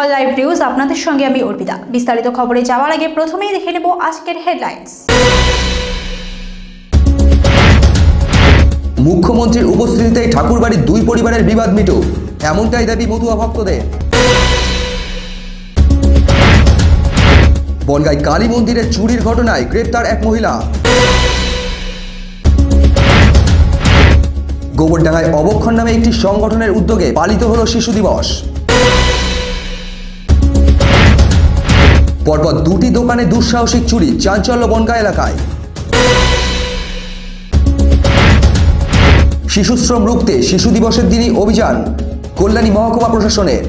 Bengal live news আপনাদের সঙ্গে আমি অর্পিতা। বিস্তারিত খবরে যাওয়ার আগে প্রথমেই দেখে নেব আজকের হেডলাইন্স মুখ্যমন্ত্রীর উপস্থিতিতেই ঠাকুরবাড়ির দুই পরিবারের বিবাদ মিটু। এমনটাই দাবি মতুয়া ভক্তদের। বনগাই কালী মন্দিরে চুরির ঘটনায় গ্রেপ্তার এক মহিলা। গোবরডাঙ্গায় অবক্ষণ নামে একটি সংগঠনের উদ্যোগে পালিত হলো শিশু দিবস। পরপর দুটি দোকানে দুঃসাহসিক চুরি চাঞ্চল্য বনগা এলাকায়। শিশুশ্রম রুখতে শিশু দিবসের দিনই অভিযান কল্যাণী মহকুমা প্রশাসনের।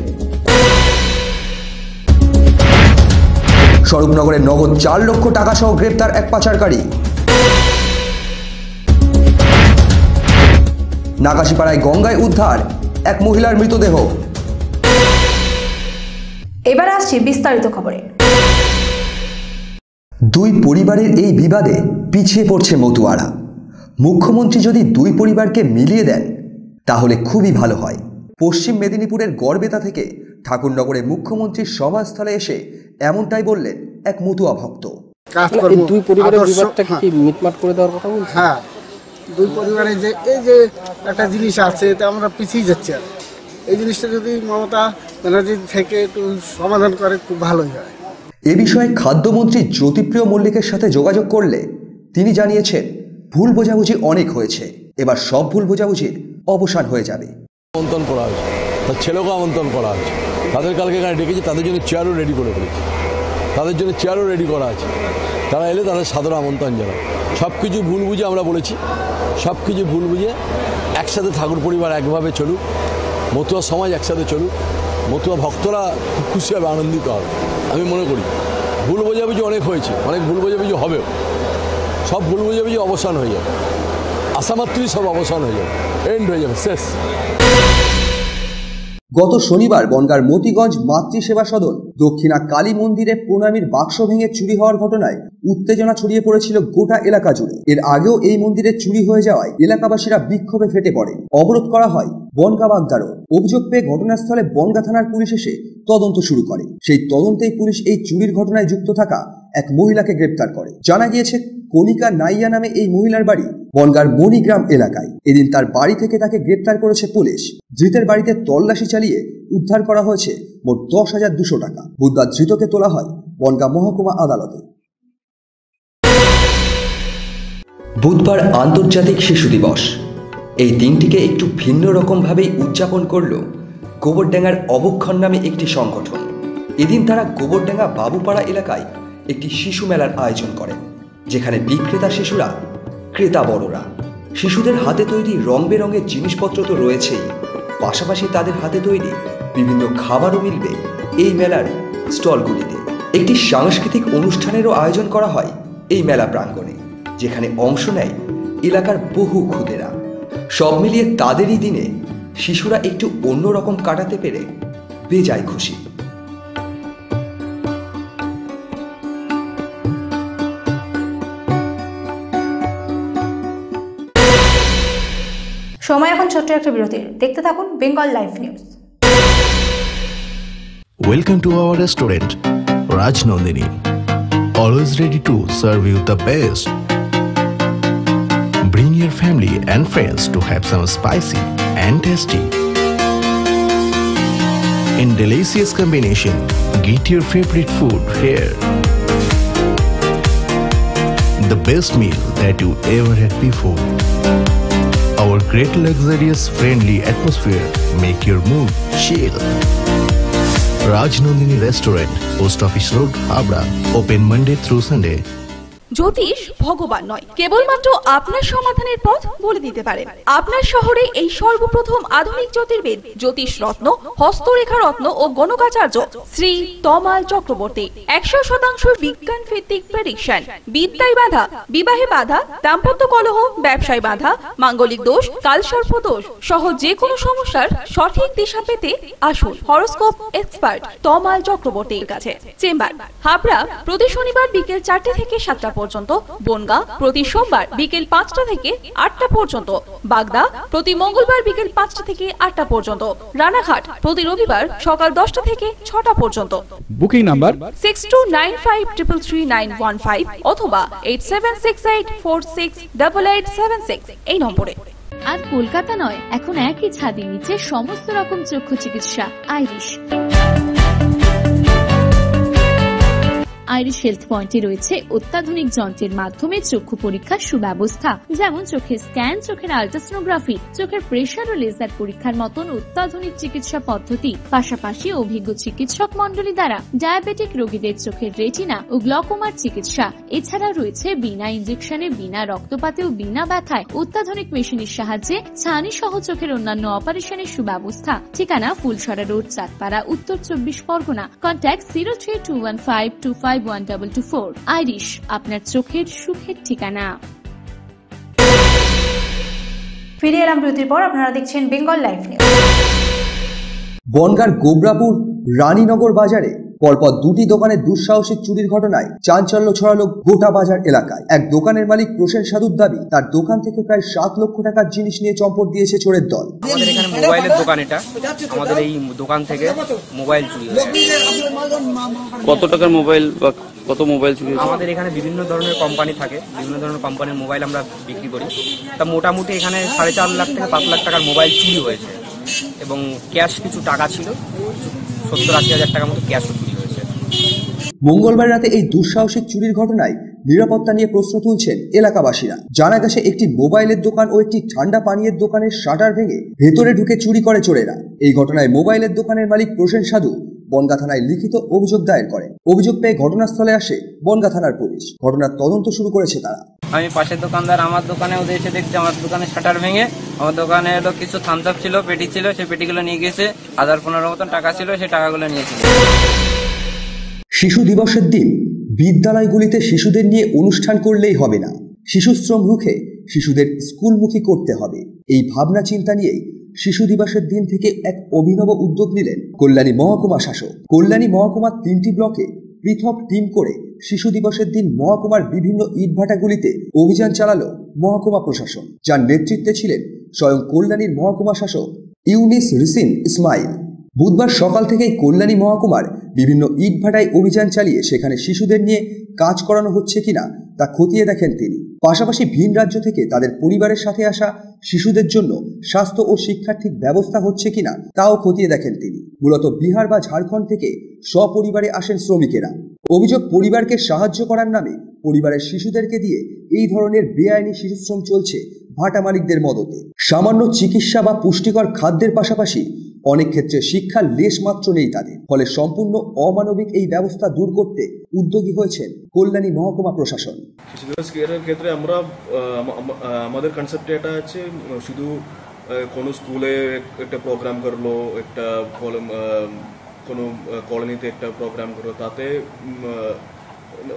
স্বরূপনগরের নগদ চার লক্ষ টাকা সহ গ্রেপ্তার এক পাচারকারী। নাগাশিপাড়ায় গঙ্গায় উদ্ধার এক মহিলার মৃতদেহ। এবার আসছি বিস্তারিত খবরে। দুই পরিবারের এই বিবাদে পিছিয়ে পড়ছে মতুয়ারা। মুখ্যমন্ত্রী যদি দুই পরিবারকে মিলিয়ে দেন তাহলে খুবই ভালো হয়। পশ্চিম মেদিনীপুরের গড়বেতা থেকে ঠাকুরনগরে মুখ্যমন্ত্রীর সভাস্থলে এসে এমনটাই বললেন এক মতুয়া ভক্ত। দুই পরিবারের আদর্শ- কি মিটমাট করে দেওয়ার কথা হ্যাঁ দুই পরিবারে যে এই যে একটা জিনিস আছে এটা আমরা পিছিয়ে যাচ্ছি আর। এই জিনিসটা যদি মমতা ব্যানার্জি থেকে একটু সমাধান করে খুব ভালোই হয়। এ বিষয়ে খাদ্যমন্ত্রী জ্যোতিপ্রিয় মল্লিকের সাথে যোগাযোগ করলে তিনি জানিয়েছেন, ভুল বোঝাবুঝি অনেক হয়েছে, এবার সব ভুল বোঝাবুঝির অবসান হয়ে যাবে। আমন্ত্রণ করা হয়েছে। তার ছেলেকেও আমন্ত্রণ করা হয়েছে। তাদের কালকে এখানে ডেকেছি, তাদের জন্য চেয়ারও রেডি করে ফেলেছি। তাদের জন্য চেয়ারও রেডি করা আছে। তারা এলে তাদের সাদর আমন্ত্রণ জানায় সব কিছু ভুল বুঝে আমরা বলেছি। সব কিছু ভুল বুঝে একসাথে ঠাকুর পরিবার একভাবে চলুক। মতুয়া সমাজ একসাথে চলুক। মতুয়া ভক্তরা খুব খুশি হবে, আনন্দিত হবে। আমি মনে করি, ভুল বোঝাবুঝি অনেক হয়েছে, অনেক ভুল বোঝাবুঝি হবেও। সব ভুল বোঝাবুঝি অবসান হয়ে যাবে। আশামাত্রই সব অবসান হয়ে যাবে। এন্ড হয়ে যাবে, শেষ। গত শনিবার বনগার মতিগঞ্জ মাতৃসেবা সদন দক্ষিণা কালী মন্দিরে প্রণামীর বাক্স ভেঙে চুরি হওয়ার ঘটনায় উত্তেজনা ছড়িয়ে পড়েছিল গোটা এলাকা জুড়ে। এর আগেও এই মন্দিরে চুরি হয়ে যাওয়ায় এলাকাবাসীরা বিক্ষোভে ফেটে পড়ে। অবরোধ করা হয় বনগা বাগদারও। অভিযোগ পেয়ে ঘটনাস্থলে বনগা থানার পুলিশ এসে তদন্ত শুরু করে। সেই তদন্তেই পুলিশ এই চুরির ঘটনায় যুক্ত থাকা এক মহিলাকে গ্রেপ্তার করে। জানা গিয়েছে, কণিকা নাইয়া নামে এই মহিলার বাড়ি বনগার মণিগ্রাম এলাকায়। এদিন তার বাড়ি থেকে তাকে গ্রেপ্তার করেছে পুলিশ। ধৃতের বাড়িতে তল্লাশি চালিয়ে উদ্ধার করা হয়েছে মোট দশ হাজার দুশো টাকা। বুধবার ধৃতকে তোলা হয় বনগা মহকুমা আদালতে। বুধবার আন্তর্জাতিক শিশু দিবস। এই দিনটিকে একটু ভিন্ন রকমভাবেই উদযাপন করল গোবরডাঙ্গার অবক্ষণ নামে একটি সংগঠন। এদিন তারা গোবরডাঙ্গা বাবুপাড়া এলাকায় একটি শিশু মেলার আয়োজন করে, যেখানে বিক্রেতা শিশুরা, ক্রেতা বড়রা। শিশুদের হাতে তৈরি রং বেরঙের জিনিসপত্র তো রয়েছেই। পাশাপাশি তাদের হাতে তৈরি বিভিন্ন খাবারও মিলবে এই মেলার স্টলগুলিতে। একটি সাংস্কৃতিক অনুষ্ঠানেরও আয়োজন করা হয় এই মেলা প্রাঙ্গণে, যেখানে অংশ নেয় এলাকার বহু খুদেরা। সব মিলিয়ে তাদেরই দিনে শিশুরা একটু অন্যরকম কাটাতে পেরে বেজায় খুশি। সময় এখন ছোট্ট একটা বিরতির দেখতে থাকুন Bengal live news to our restaurant, Raj Nandini. Always ready to serve you the best. Bring your family and friends to have some spicy and tasty. In delicious combination, get your favorite food here. The best meal that you ever had before. Great luxurious friendly atmosphere make your move chill. Rajnandini Restaurant, Post Office Road, Habra. Open Monday through Sunday. জ্যোতিষ ভগবান নয়, কেবলমাত্র আপনার সমাধানের পথ বলে দিতে পারেন। আপনার শহরে এই সর্বপ্রথম আধুনিক জ্যোতির্বিদ জ্যোতিষ রত্ন, হস্তরেখা রত্ন ও গণকাচার্য শ্রী তমাল চক্রবর্তী। একশো শতাংশ বিজ্ঞান ভিত্তিক প্রেডিকশন। বিদ্যায় বাধা, বিবাহে বাধা, দাম্পত্য কলহ, ব্যবসায় বাধা, মাঙ্গলিক দোষ, কালসর্প দোষ সহ যে কোনো সমস্যার সঠিক দিশা পেতে আসুন হরোস্কোপ এক্সপার্ট তমাল চক্রবর্তীর কাছে। চেম্বার, হাবড়া, প্রতি শনিবার বিকেল চারটে থেকে সাতটা পর্যন্ত বনগা প্রতি সোমবার বিকেল পাঁচটা থেকে আটটা পর্যন্ত বাগদা প্রতি মঙ্গলবার বিকেল পাঁচটা থেকে আটটা পর্যন্ত রানাঘাট প্রতি রবিবার সকাল দশটা থেকে ছটা পর্যন্ত। Booking number six two nine five triple three nine one five অথবা eight seven six eight four six double eight seven six এই নম্বরে। আর কলকাতা নয় এখন একই ছাদের নিচে সমস্ত রকম চক্ষু চিকিৎসা আইরিশ। আইরিশ হেলথ পয়েন্টে রয়েছে অত্যাধুনিক যন্ত্রের মাধ্যমে চক্ষু পরীক্ষার সুব্যবস্থা, যেমন চোখের স্ক্যান, চোখের আলট্রাসোনোগ্রাফি, চোখের প্রেশার ও লেজার পরীক্ষার মতন অত্যাধুনিক চিকিৎসা পদ্ধতি, পাশাপাশি অভিজ্ঞ চিকিৎসক মন্ডলী দ্বারা ডায়াবেটিক রোগীদের চোখের রেটিনা ও গ্লকোমার চিকিৎসা। এছাড়া রয়েছে বিনা ইঞ্জেকশনে বিনা রক্তপাতে ও বিনা ব্যথায় অত্যাধুনিক মেশিনের সাহায্যে ছানি সহ চোখের অন্যান্য অপারেশনের সুব্যবস্থা। ঠিকানা ফুলসরা road, Chandpara, Uttar Chabbish Pargana. Contact zero three two one five two five one double two four Irish আপনার চোখের সুখের ঠিকানা। ফিরে এলাম বিরতির পর আপনারা দেখছেন বেঙ্গল লাইফ নিউজ। বনগার গোবরাপুর রানীনগর বাজারে পরপর দুটি দোকানে দুঃসাহসিক চুরির ঘটনায় চাঞ্চল্য ছড়ালো গোটা বাজার এলাকায়। এক দোকানের মালিক প্রসেন সাধুর দাবি তার দোকান থেকে প্রায় সাত লক্ষ টাকার জিনিস নিয়ে চম্পট দিয়েছে চোরের দল। আমাদের এখানে মোবাইলের দোকান এটা। আমাদের এই দোকান থেকে মোবাইল চুরি কত টাকার মোবাইল বা কত মোবাইল চুরি আমাদের এখানে বিভিন্ন ধরনের কোম্পানি থাকে। বিভিন্ন ধরনের কোম্পানির মোবাইল আমরা বিক্রি করি। তা মোটামুটি এখানে সাড়ে চার লাখ থেকে পাঁচ লাখ টাকার মোবাইল চুরি হয়েছে। এবং ক্যাশ কিছু টাকা ছিল। সত্তর আশি হাজার টাকার মতো ক্যাশ মঙ্গলবার রাতে এই দুঃসাহসিক চুরির ঘটনায় নিরাপত্তা নিয়ে প্রশ্ন তুলছেন এলাকাবাসীরা। জানা গেছে, একটি মোবাইলের দোকান ও একটি ঠান্ডা পানীয়ের দোকানের শাটার ভেঙে ভেতরে ঢুকে চুরি করে চোরেরা। এই ঘটনায় মোবাইলের দোকানের মালিক প্রসেন সাধু বনগা থানায় লিখিত অভিযোগ দায়ের করে অভিযোগ পেয়ে ঘটনাস্থলে আসে বনগা থানার পুলিশ। ঘটনার তদন্ত শুরু করেছে তারা। আমি পাশের দোকানদার, আমার দোকানে ওদের এসে দেখছি আমার দোকানে শাটার ভেঙে, আমার দোকানে এলো কিছু থামস ছিল, পেটি ছিল সেই পেটিগুলো নিয়ে গেছে হাজার পনেরো মতন টাকা ছিল সেই টাকাগুলো নিয়েছিল শিশু দিবসের দিন বিদ্যালয়গুলিতে শিশুদের নিয়ে অনুষ্ঠান করলেই হবে না। শিশুশ্রম রুখে শিশুদের স্কুলমুখী করতে হবে। এই ভাবনা চিন্তা নিয়েই শিশু দিবসের দিন থেকে এক অভিনব উদ্যোগ নিলেন কল্যাণী মহকুমা শাসক। কল্যাণী মহকুমার তিনটি ব্লকে পৃথক টিম করে শিশু দিবসের দিন মহকুমার বিভিন্ন ইটভাটাগুলিতে অভিযান চালালো মহকুমা প্রশাসন। যার নেতৃত্বে ছিলেন স্বয়ং কল্যাণীর মহকুমা শাসক ইউনিস রিসিন ইসমাইল। বুধবার সকাল থেকেই কল্যাণী মহকুমার বিভিন্ন ইটভাটায় অভিযান চালিয়ে সেখানে শিশুদের নিয়ে কাজ করানো হচ্ছে কিনা তা খতিয়ে দেখেন তিনি। পাশাপাশি ভিন রাজ্য থেকে তাদের পরিবারের সাথে আসা শিশুদের জন্য স্বাস্থ্য ও শিক্ষার ঠিক ব্যবস্থা হচ্ছে কিনা তাও খতিয়ে দেখেন তিনি। মূলত বিহার বা ঝাড়খণ্ড থেকে সপরিবারে আসেন শ্রমিকেরা। অভিযোগ পরিবারকে সাহায্য করার নামে পরিবারের শিশুদেরকে দিয়ে এই ধরনের বেআইনি শিশুশ্রম চলছে ভাটা মালিকদের মদতে। সামান্য চিকিৎসা বা পুষ্টিকর খাদ্যের পাশাপাশি অনেক ক্ষেত্রে শিক্ষার লেশ মাত্র নেই তাদের। ফলে সম্পূর্ণ অমানবিক এই ব্যবস্থা দূর করতে উদ্যোগী হয়েছেন কল্যাণী মহকুমা প্রশাসন। ক্ষেত্রে আমরা আমাদের কনসেপ্টে এটা আছে, শুধু কোনো স্কুলে একটা প্রোগ্রাম করল, একটা কোনো কলোনিতে একটা প্রোগ্রাম করল, তাতে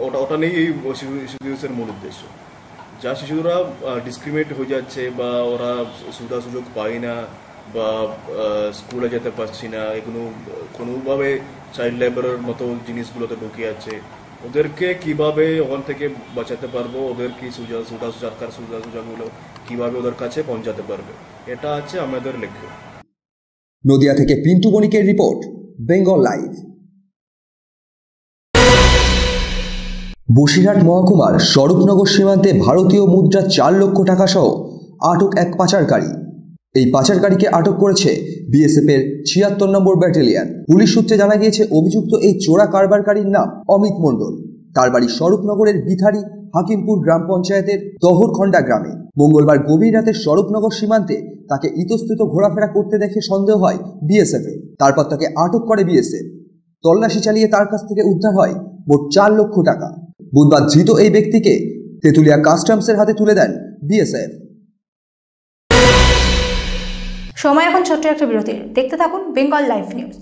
ওটা ওটা নেই এই শিশু মূল উদ্দেশ্য। যা শিশুরা ডিসক্রিমিনেট হয়ে যাচ্ছে বা ওরা সুবিধা সুযোগ পায় না বা স্কুলে যেতে পারছি না এগুলো কোনোভাবে চাইল্ড লেবারের মতো জিনিসগুলোতে ঢুকে আছে। ওদেরকে কীভাবে ওখান থেকে বাঁচাতে পারব? ওদের কি সুযোগ সুবিধা সরকার সুবিধা সুযোগগুলো কীভাবে ওদের কাছে পৌঁছাতে পারবে? এটা আছে আমাদের লক্ষ্য। নদিয়া থেকে পিন্টু বণিকের রিপোর্ট, বেঙ্গল লাইভ। বসিরহাট মহকুমার স্বরূপনগর সীমান্তে ভারতীয় মুদ্রা চার লক্ষ টাকা সহ আটক এক পাচারকারী। এই পাচারকারীকে আটক করেছে বিএসএফ এর ছিয়াত্তর নম্বর ব্যাটালিয়ন। পুলিশ সূত্রে জানা গিয়েছে, অভিযুক্ত এই চোরা কারবারকারীর নাম অমিত মণ্ডল। তার বাড়ি স্বরূপনগরের বিথারি, হাকিমপুর গ্রাম পঞ্চায়েতের দহরখণ্ডা গ্রামে। মঙ্গলবার গভীর রাতে স্বরূপনগর সীমান্তে তাকে ইতস্তত ঘোরাফেরা করতে দেখে সন্দেহ হয় বিএসএফ। এ তারপর তাকে আটক করে বিএসএফ। তল্লাশি চালিয়ে তার কাছ থেকে উদ্ধার হয় মোট চার লক্ষ টাকা। বুধবার ধৃত এই ব্যক্তিকে তেঁতুলিয়া কাস্টমসের হাতে তুলে দেন বিএসএফ। সময় এখন ছোট্ট একটা বিরতির দেখতে থাকুন বেঙ্গল লাইভ নিউজ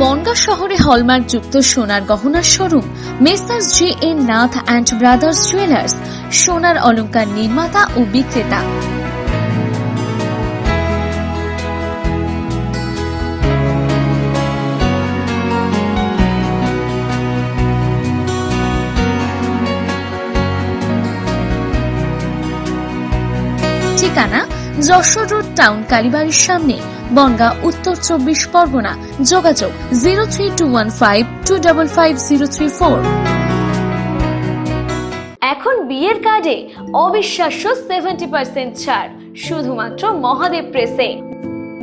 বনগা শহরে হলমার্ক যুক্ত সোনার গহনার showroom messrs G A Nath and brothers jewellers, সোনার অলঙ্কার নির্মাতা ও বিক্রেতা। যশোর রোড টাউন কালীবাড়ির সামনে। বনগা উত্তর চব্বিশ পরগনা। যোগাযোগ zero three two one five two double five zero three four. এখন বিয়ের কার্ডে অবিশ্বাস্য সেভেন্টি পার্সেন্ট ছাড়, শুধুমাত্র মহাদেব প্রেসে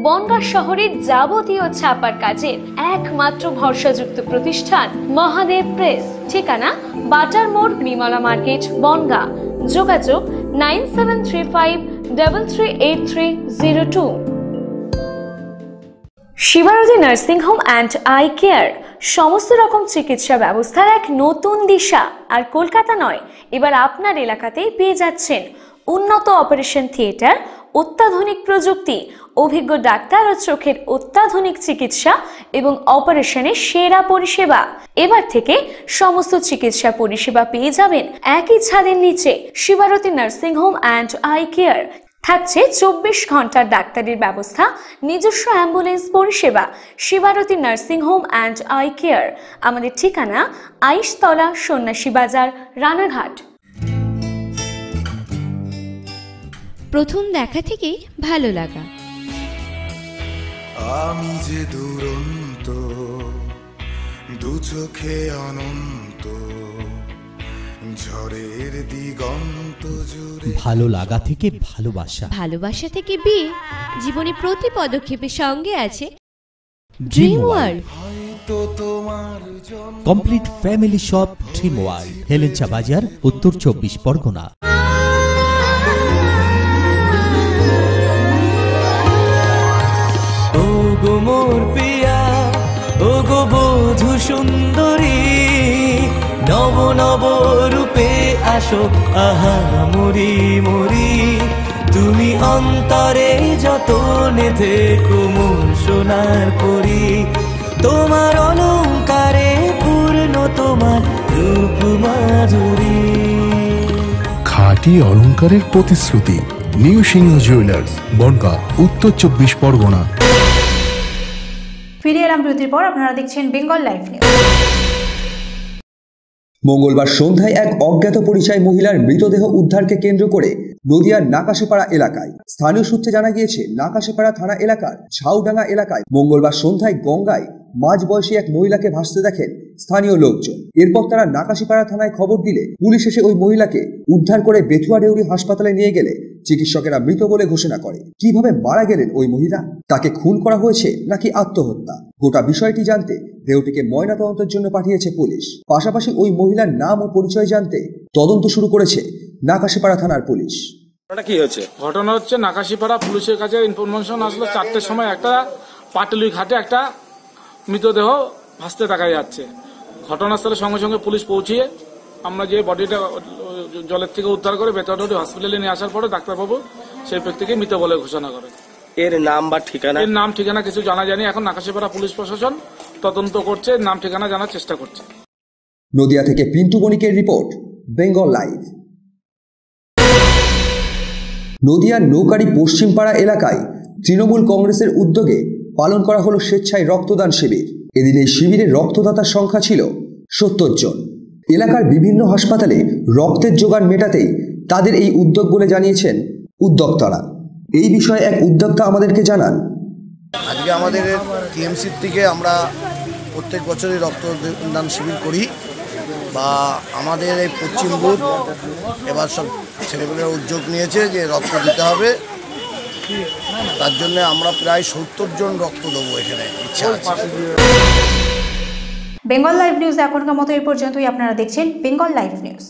বনগা শহরের যাবতীয় ছাপার কাজের একমাত্র ভরসাযুক্ত প্রতিষ্ঠান মহাদেব প্রেস ঠিকানা বাটার মোড় বিমলা মার্কেট, বনগা। যোগাযোগ nine seven three five double three eight three zero two শিবারদী nursing home and eye care সমস্ত রকম চিকিৎসা ব্যবস্থার এক নতুন দিশা। আর কলকাতা নয়, এবার আপনার এলাকাতেই পেয়ে যাচ্ছেন উন্নত অপারেশন থিয়েটার অত্যাধুনিক প্রযুক্তি অভিজ্ঞ ডাক্তার ও চোখের অত্যাধুনিক চিকিৎসা এবং অপারেশনের সেরা পরিষেবা। এবার থেকে সমস্ত চিকিৎসা পরিষেবা পেয়ে যাবেন একই ছাদের নিচে Shibarati nursing home and eye care. থাকছে চব্বিশ ঘণ্টার ডাক্তারের ব্যবস্থা, নিজস্ব অ্যাম্বুলেন্স পরিষেবা, Shibarati nursing home and eye care. আমাদের ঠিকানা আইসতলা সন্ন্যাসী বাজার, রানাঘাট। প্রথম দেখা থেকেই ভালো লাগা। আমি যে দুরন্ত দু চোখে অনন্ত ঝড়ের দিগন্ত জুড়ে ভালো লাগা থেকে ভালোবাসা। ভালোবাসা থেকে বিয়ে জীবনে প্রতি পদক্ষেপে সঙ্গে আছে ড্রিম ওয়ার্ল্ড তোমার complete family shop dream world Helencha বাজার উত্তর চব্বিশ পরগনা। মোর পিয়া ও গো বধু সুন্দরী, নব নব রূপে আসো আহা মরি মরি তুমি অন্তরে যতনে থেকো মোর সোনার করি তোমার অলঙ্কারে পূর্ণ তোমার রূপ মাধুরী। খাঁটি অলংকারের প্রতিশ্রুতি, নিউ সিংহ জুয়েলার্স বনকা উত্তর চব্বিশ পরগনা। ফিরে এলাম বিরতির পর, আপনারা দেখছেন বেঙ্গল লাইফ নিউজ। মঙ্গলবার সন্ধ্যায় এক অজ্ঞাত পরিচয় মহিলার মৃতদেহ উদ্ধারকে কেন্দ্র করে নদিয়ার নাকাশেপাড়া এলাকায়। স্থানীয় সূত্রে জানা গিয়েছে, নাকাশেপাড়া থানা এলাকার ঝাউডাঙ্গা এলাকায় মঙ্গলবার সন্ধ্যায় গঙ্গায় মাঝ বয়সী এক মহিলাকে ভাসতে দেখেন স্থানীয় লোকজন। এরপর তারা নাকাশিপাড়া থানায় খবর দিলে পুলিশ এসে ওই মহিলাকে উদ্ধার করে বেথুয়া ডেউরি হাসপাতালে নিয়ে গেলে চিকিৎসকেরা মৃত বলে ঘোষণা করে। কীভাবে মারা গেলেন ওই মহিলা? তাকে খুন করা হয়েছে নাকি আত্মহত্যা? গোটা বিষয়টি জানতে দেহটিকে ময়নাতদন্তের জন্য পাঠিয়েছে পুলিশ। পাশাপাশি ওই মহিলার নাম ও পরিচয় জানতে তদন্ত শুরু করেছে নাকাশিপাড়া থানার পুলিশ। ঘটনাটা কি হয়েছে? ঘটনা হচ্ছে নাকাশিপাড়া পুলিশের কাছে ইনফরমেশন আসলো চারটের সময় একটা পাটুলি ঘাটে একটা মৃতদেহ ভাসতে দেখা যাচ্ছে। ঘটনাস্থলে সঙ্গে সঙ্গে পুলিশ পৌঁছিয়ে আমরা যে বডিটা জলের থেকে উদ্ধার করে বেতনটি হসপিটালে নিয়ে আসার পরে ডাক্তারবাবু সেই ব্যক্তিকে মৃত বলে ঘোষণা করে এর নাম বা ঠিকানা? এর নাম ঠিকানা কিছু জানা যায়নি। এখন নাকাশিপাড়া পুলিশ প্রশাসন তদন্ত করছে নাম ঠিকানা জানার চেষ্টা করছে। নদিয়া থেকে পিন্টু বণিকের রিপোর্ট বেঙ্গল লাইভ। নদিয়ার নৌকারি পশ্চিমপাড়া এলাকায় তৃণমূল কংগ্রেসের উদ্যোগে পালন করা হলো স্বেচ্ছায় রক্তদান শিবির। এদিন এই শিবিরে রক্তদাতার সংখ্যা ছিল সত্তর জন। এলাকার বিভিন্ন হাসপাতালে রক্তের যোগান মেটাতেই তাদের এই উদ্যোগ বলে জানিয়েছেন উদ্যোক্তারা। এই বিষয়ে এক উদ্যোক্তা আমাদেরকে জানান। আজকে আমাদের টিএমসির থেকে আমরা প্রত্যেক বছরই রক্তদান শিবির করি বা আমাদের এই পশ্চিম বুথ এবার সব ছেলেগুলোর উদ্যোগ নিয়েছে যে রক্ত দিতে হবে। তার জন্য আমরা প্রায় সত্তর জন রক্ত দেবো এখানে, ইচ্ছা বেঙ্গল লাইভ নিউজ এখনকার মতো এই পর্যন্তই আপনারা দেখছেন বেঙ্গল লাইভ নিউজ।